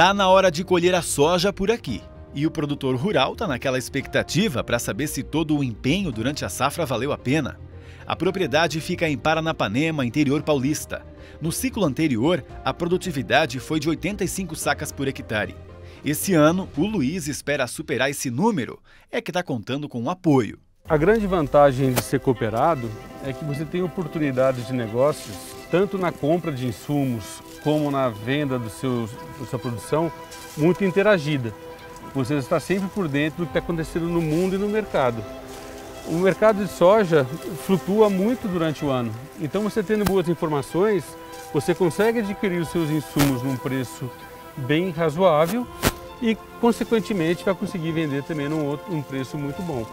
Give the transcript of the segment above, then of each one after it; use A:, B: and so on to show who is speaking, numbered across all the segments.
A: Tá na hora de colher a soja por aqui. E o produtor rural está naquela expectativa para saber se todo o empenho durante a safra valeu a pena. A propriedade fica em Paranapanema, interior paulista. No ciclo anterior, a produtividade foi de 85 sacas por hectare. Esse ano, o Luiz espera superar esse número, é que está contando com um apoio.
B: A grande vantagem de ser cooperado é que você tem oportunidades de negócios, tanto na compra de insumos como na venda do seu, da sua produção, muito interagida. Você está sempre por dentro do que está acontecendo no mundo e no mercado. O mercado de soja flutua muito durante o ano, então você tendo boas informações, você consegue adquirir os seus insumos num preço bem razoável e, consequentemente, vai conseguir vender também num, outro, num preço muito bom.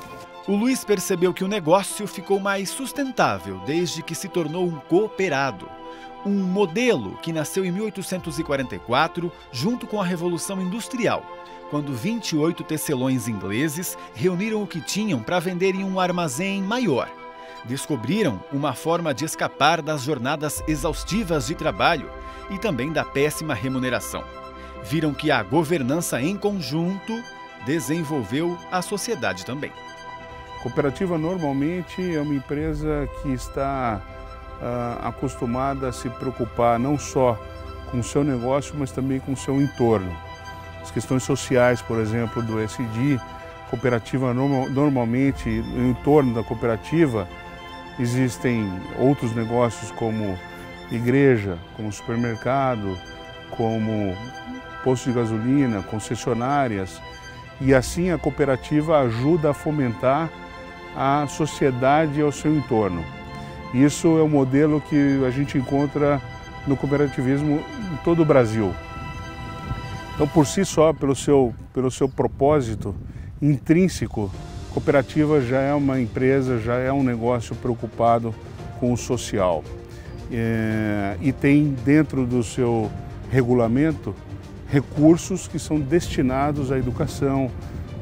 A: O Luiz percebeu que o negócio ficou mais sustentável desde que se tornou um cooperado. Um modelo que nasceu em 1844, junto com a Revolução Industrial, quando 28 tecelões ingleses reuniram o que tinham para vender em um armazém maior. Descobriram uma forma de escapar das jornadas exaustivas de trabalho e também da péssima remuneração. Viram que a governança em conjunto desenvolveu a sociedade também.
C: Cooperativa normalmente é uma empresa que está uh, acostumada a se preocupar não só com o seu negócio, mas também com o seu entorno. As questões sociais, por exemplo, do SD, cooperativa normal, normalmente, no entorno da cooperativa, existem outros negócios como igreja, como supermercado, como posto de gasolina, concessionárias, e assim a cooperativa ajuda a fomentar a sociedade ao seu entorno. Isso é um modelo que a gente encontra no cooperativismo em todo o Brasil. Então, por si só, pelo seu, pelo seu propósito intrínseco, cooperativa já é uma empresa, já é um negócio preocupado com o social. É, e tem dentro do seu regulamento recursos que são destinados à educação,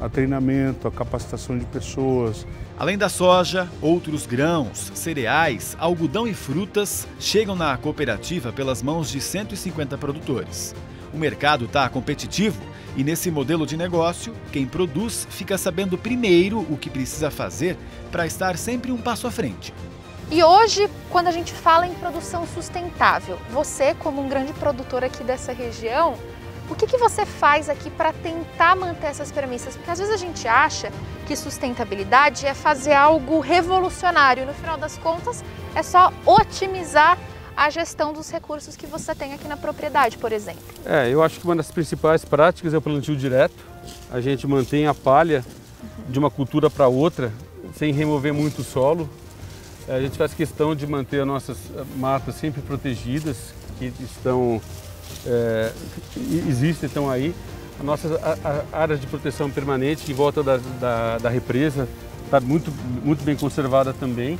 C: a treinamento, a capacitação de pessoas.
A: Além da soja, outros grãos, cereais, algodão e frutas chegam na cooperativa pelas mãos de 150 produtores. O mercado está competitivo e, nesse modelo de negócio, quem produz fica sabendo primeiro o que precisa fazer para estar sempre um passo à frente.
D: E hoje, quando a gente fala em produção sustentável, você, como um grande produtor aqui dessa região, o que, que você faz aqui para tentar manter essas premissas? Porque às vezes a gente acha que sustentabilidade é fazer algo revolucionário. No final das contas, é só otimizar a gestão dos recursos que você tem aqui na propriedade, por exemplo.
B: É, eu acho que uma das principais práticas é o plantio direto. A gente mantém a palha de uma cultura para outra, sem remover muito o solo. É, a gente faz questão de manter as nossas matas sempre protegidas, que estão é, existem, estão aí. A nossa área de proteção permanente em volta da, da, da represa está muito, muito bem conservada também.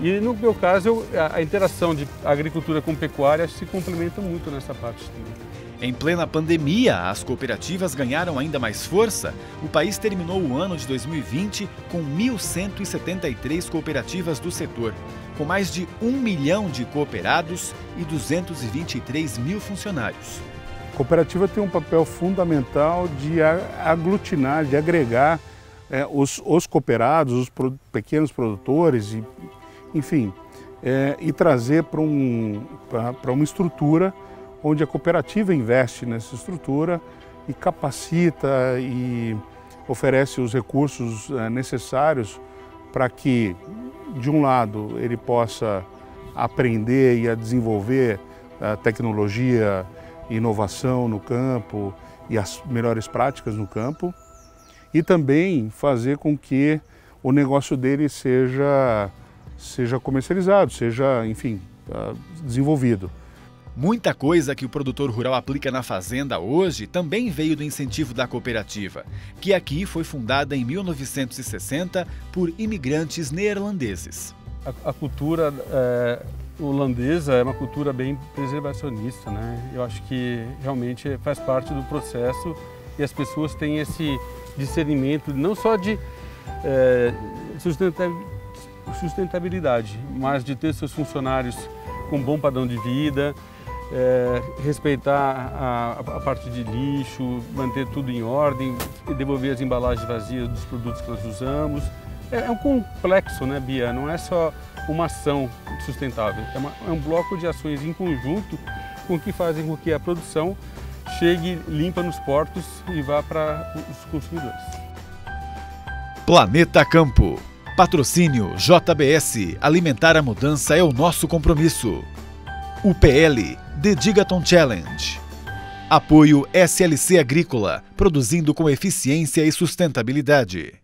B: E no meu caso, eu, a, a interação de agricultura com pecuária se complementa muito nessa parte também.
A: Em plena pandemia, as cooperativas ganharam ainda mais força. O país terminou o ano de 2020 com 1.173 cooperativas do setor, com mais de 1 milhão de cooperados e 223 mil funcionários.
C: A cooperativa tem um papel fundamental de aglutinar, de agregar é, os, os, cooperados, os pro, pequenos produtores, e, enfim, é, e trazer para um, uma estrutura onde a cooperativa investe nessa estrutura e capacita e oferece os recursos eh, necessários para que, de um lado, ele possa aprender e a desenvolver a eh, tecnologia, inovação no campo e as melhores práticas no campo, e também fazer com que o negócio dele seja, seja comercializado, seja, enfim, ah, desenvolvido.
A: Muita coisa que o produtor rural aplica na fazenda hoje também veio do incentivo da cooperativa, que aqui foi fundada em 1960 por imigrantes neerlandeses.
B: A, a cultura é, holandesa é uma cultura bem preservacionista, né? Eu acho que realmente faz parte do processo e as pessoas têm esse discernimento não só de é, sustentabilidade, mas de ter seus funcionários com bom padrão de vida, é, respeitar a, a, parte de lixo, manter tudo em ordem, devolver as embalagens vazias dos produtos que nós usamos. É, é um complexo, né, Bia? Não é só uma ação sustentável, é, uma, é um bloco de ações em conjunto com que fazem com que a produção chegue limpa nos portos e vá para os consumidores.
A: Planeta Campo. Patrocínio JBS. Alimentar a mudança é o nosso compromisso. UPL The Digaton Challenge. Apoio SLC Agrícola, produzindo com eficiência e sustentabilidade.